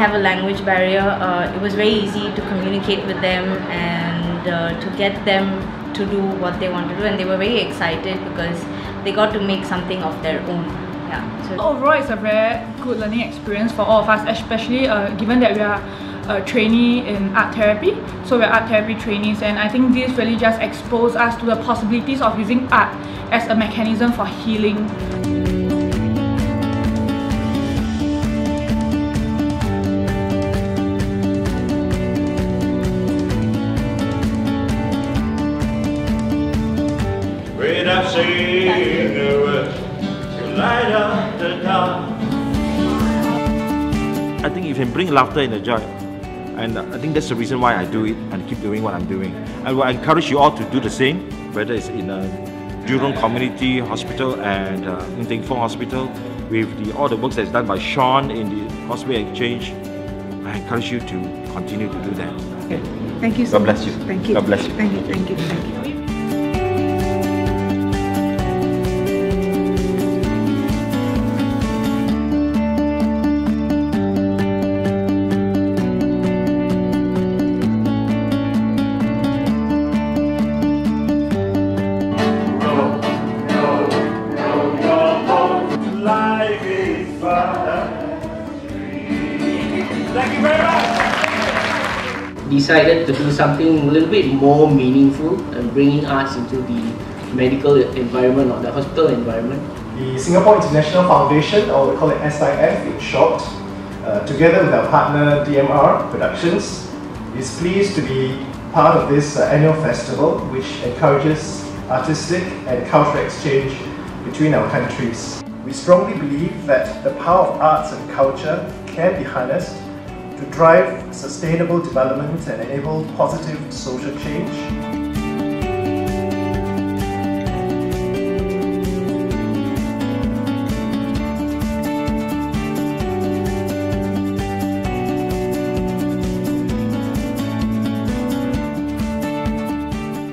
have a language barrier, uh, it was very easy to communicate with them and uh, to get them to do what they want to do, and they were very excited because they got to make something of their own. Yeah. So overall, it's a very good learning experience for all of us, especially uh, given that we are a trainee in art therapy. So we're art therapy trainees, and I think this really just exposed us to the possibilities of using art as a mechanism for healing. I think you can bring laughter and joy. And I think that's the reason why I do it and keep doing what I'm doing. I will encourage you all to do the same, whether it's in a Jurong Community Hospital and uh, Ng Teng Fong Hospital, with the, all the work that's done by Shawn in the Hospital Exchange. I encourage you to continue to do that. Okay. Thank you so God bless much. you. Thank you. God bless you. Thank you. Thank you. Thank you. Decided to do something a little bit more meaningful and bringing arts into the medical environment or the hospital environment. The Singapore International Foundation, or we call it SIF in short, uh, together with our partner DMR Productions, is pleased to be part of this uh, annual festival which encourages artistic and cultural exchange between our countries. We strongly believe that the power of arts and culture can be harnessed to drive sustainable development and enable positive social change.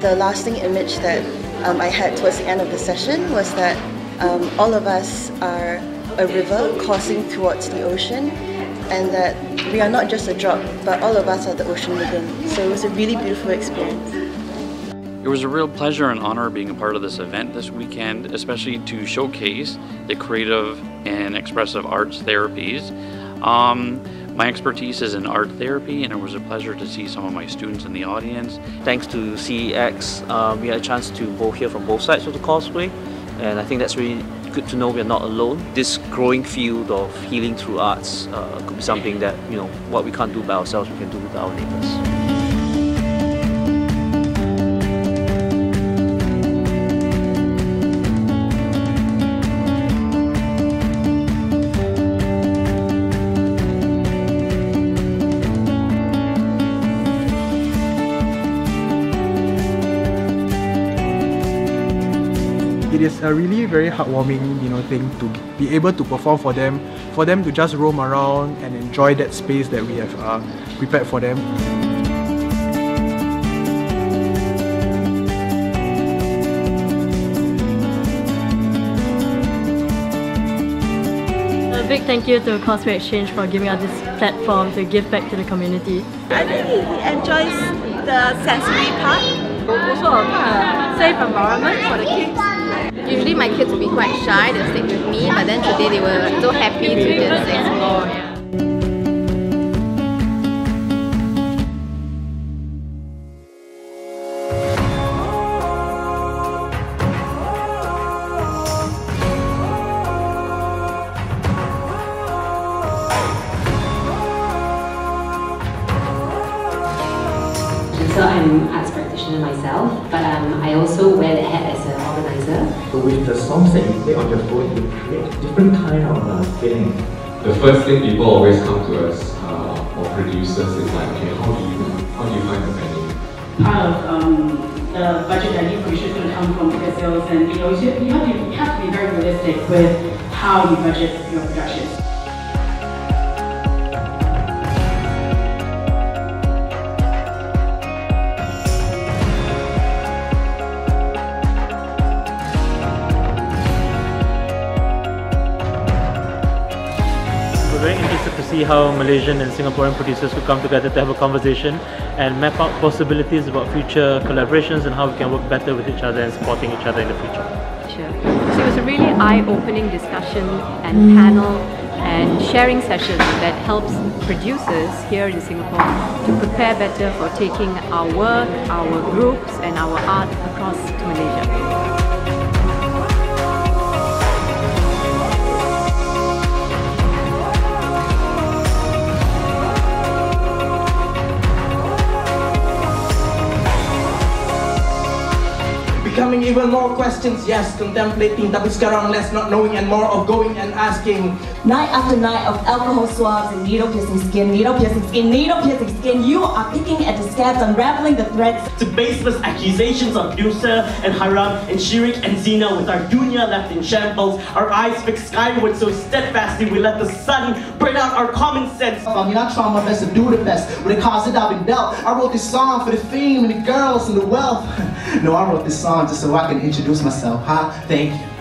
The lasting image that um, I had towards the end of the session was that um, all of us are a river coursing towards the ocean and that we are not just a drop, but all of us are the ocean within. So it was a really beautiful experience. It was a real pleasure and honor being a part of this event this weekend, especially to showcase the creative and expressive arts therapies. Um, my expertise is in art therapy and it was a pleasure to see some of my students in the audience. Thanks to CEX, uh, we had a chance to both hear from both sides of the causeway and I think that's really good to know we're not alone. This growing field of healing through arts uh, could be something that, you know, what we can't do by ourselves, we can do with our neighbors. It is a really very heartwarming you know thing to be able to perform for them for them to just roam around and enjoy that space that we have uh, prepared for them A big thank you to Causeway Exchange for giving us this platform to give back to the community. I think he enjoys the sensory part. Also a safe environment for the kids. Usually my kids will be quite shy, they'll stick with me, but then today they were so happy to just explore. So songs that you play on your phone, you create different kind of uh, feeling. The first thing people always come to us uh, or producers is like, okay, how do you how do you find the venue? Part of um, the budget that you push is going to come from ticket sales, and you know you have to you have to be very realistic with how you budget your productions. See how Malaysian and Singaporean producers could come together to have a conversation and map out possibilities about future collaborations and how we can work better with each other and supporting each other in the future. Sure. So it was a really eye-opening discussion and panel and sharing session that helps producers here in Singapore to prepare better for taking our work, our groups and our art across to Malaysia. Becoming even more questions, yes, contemplating, tapi sekarang less not knowing and more of going and asking. Night after night of alcohol swabs and needle piercing skin, needle piercing skin, needle piercing skin, you are picking at the scabs, unraveling the threads. To baseless accusations of Nusa and Haram and Shirik and Zina with our dunya left in shambles, our eyes fixed skyward so steadfastly we let the sun burn out our common sense. I mean, I try my best to do the best. When it comes to I've been dealt. I wrote this song for the fame and the girls and the wealth. no, I wrote this song just so I can introduce myself. Huh? Thank you.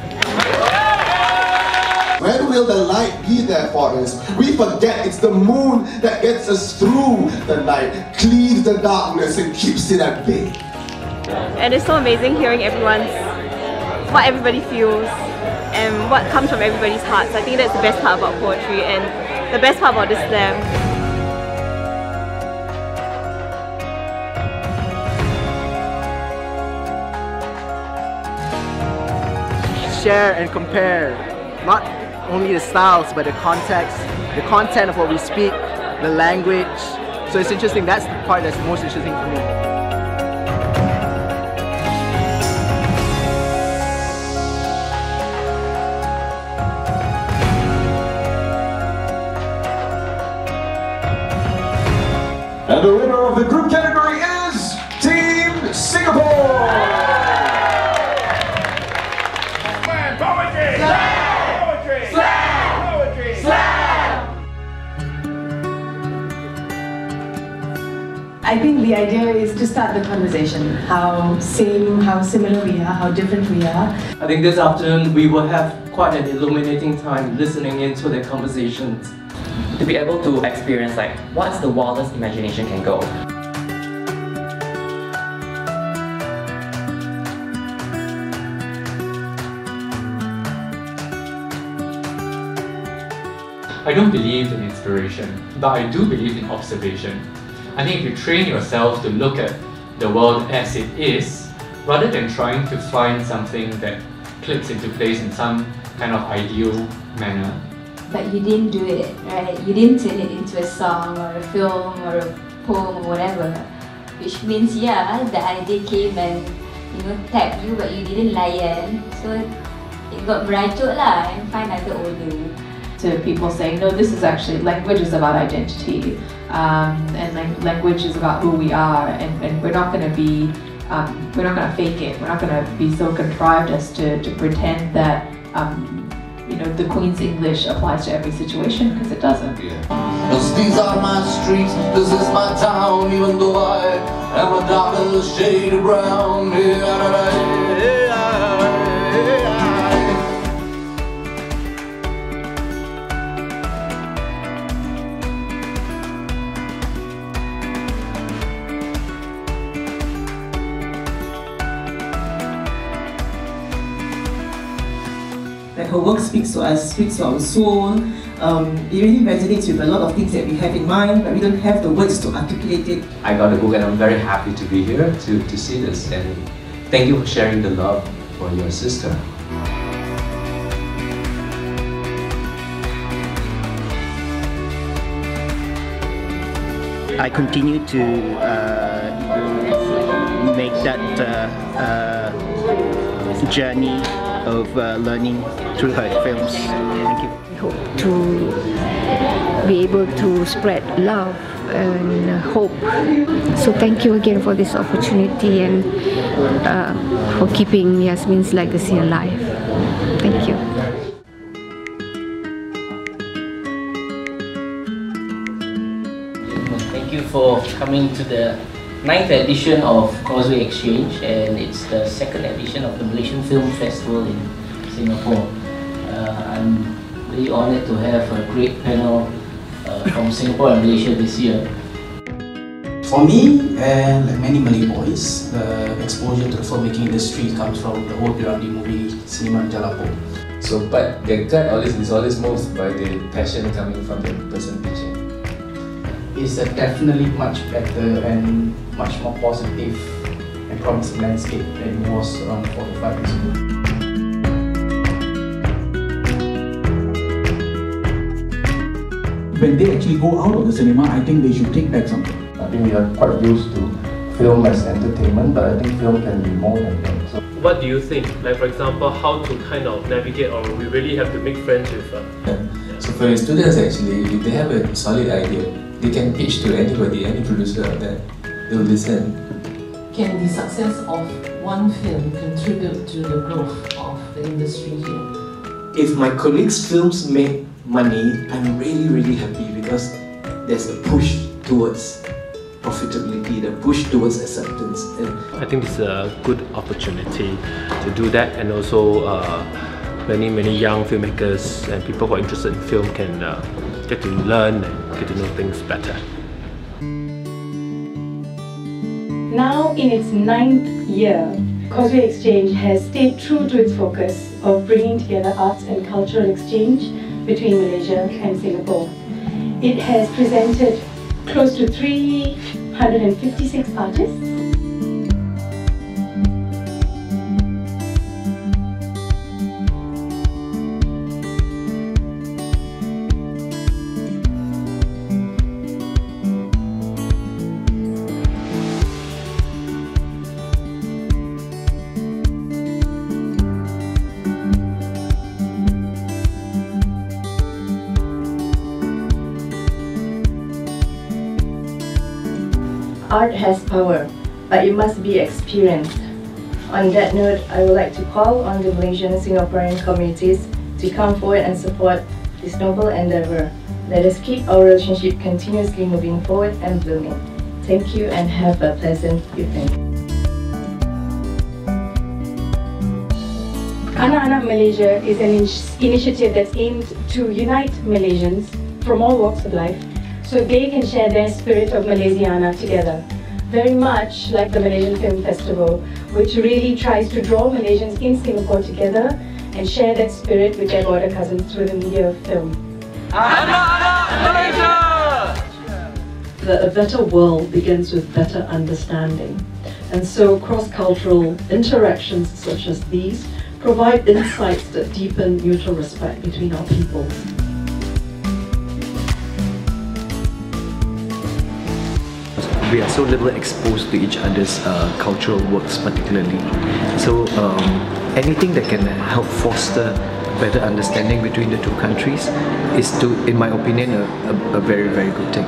When will the light be there for us? We forget it's the moon that gets us through the night, cleaves the darkness and keeps it at bay. And it's so amazing hearing everyone's, what everybody feels and what comes from everybody's hearts. I think that's the best part about poetry and the best part about this slam. Share and compare not only the styles but the context, the content of what we speak, the language. So it's interesting, that's the part that's most interesting for me. The idea is to start the conversation. How same, how similar we are, how different we are. I think this afternoon we will have quite an illuminating time listening into the conversations. To be able to experience like what's the wildest imagination can go. I don't believe in inspiration, but I do believe in observation. I think if you train yourself to look at the world as it is, rather than trying to find something that clicks into place in some kind of ideal manner. But you didn't do it, right? You didn't turn it into a song or a film or a poem or whatever. Which means, yeah, the idea came and, you know, tapped you but you didn't layan. So it got merajuk lah and find other older to people saying, no, this is actually, language is about identity. Um, and like, language is about who we are and, and we're not going to be, um, we're not going to fake it. We're not going to be so contrived as to, to pretend that, um, you know, the Queen's English applies to every situation because it doesn't. Cause these are my streets, this is my town, even though I am a darker shade of brown. Like her work speaks to us, speaks to our soul. Um, it really resonates with a lot of things that we have in mind, but we don't have the words to articulate it. I got the book and I'm very happy to be here to, to see this. And thank you for sharing the love for your sister. I continue to uh, make that uh, uh, journey of uh, learning through her films. Thank you. We hope to be able to spread love and hope. So thank you again for this opportunity and uh, for keeping Yasmin's legacy alive. Thank you. Thank you for coming to the ninth edition of Causeway Exchange and it's the second edition of the Malaysian Film Festival in Singapore. Uh, I'm really honoured to have a great panel uh, from Singapore and Malaysia this year. For me, and like many Malay boys, the exposure to the filmmaking industry comes from the old Pirandi movie Cinema Jalapo. So, but the gut always is always moved by the passion coming from the person pitching. It's a definitely much better and much more positive and promising landscape than it was around four to five years ago. when they actually go out of the cinema, I think they should take back something. I think we are quite used to film as entertainment, but I think film can be more than that. So What do you think? Like for example, how to kind of navigate or we really have to make friends with uh, So for the students actually, if they have a solid idea, they can pitch to anybody, any producer out there. They'll listen. Can the success of one film contribute to the growth of the industry here? If my colleagues' films make money, I'm really, really happy because there's a push towards profitability, the push towards acceptance. And I think it's a good opportunity to do that, and also uh, many, many young filmmakers and people who are interested in film can uh, get to learn and get to know things better. Now in its ninth year, Causeway Exchange has stayed true to its focus of bringing together arts and cultural exchange between Malaysia and Singapore. It has presented close to 356 artists Art has power, but it must be experienced. On that note, I would like to call on the Malaysian Singaporean communities to come forward and support this noble endeavor. Let us keep our relationship continuously moving forward and blooming. Thank you and have a pleasant evening. Anak-Anak Malaysia is an initiative that's aimed to unite Malaysians from all walks of life so they can share their spirit of Malaysiana together. Very much like the Malaysian Film Festival, which really tries to draw Malaysians in Singapore together and share that spirit with their border cousins through the media of film. that a better world begins with better understanding. And so cross-cultural interactions such as these provide insights that deepen mutual respect between our peoples. We are so little exposed to each other's uh, cultural works particularly. So um, anything that can help foster better understanding between the two countries is to, in my opinion, a, a, a very, very good thing.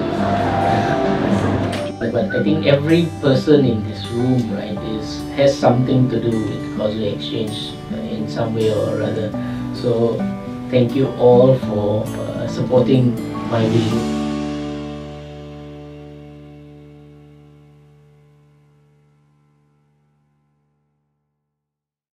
But, I think every person in this room, right, is has something to do with cultural Exchange in some way or other. So thank you all for uh, supporting my vision.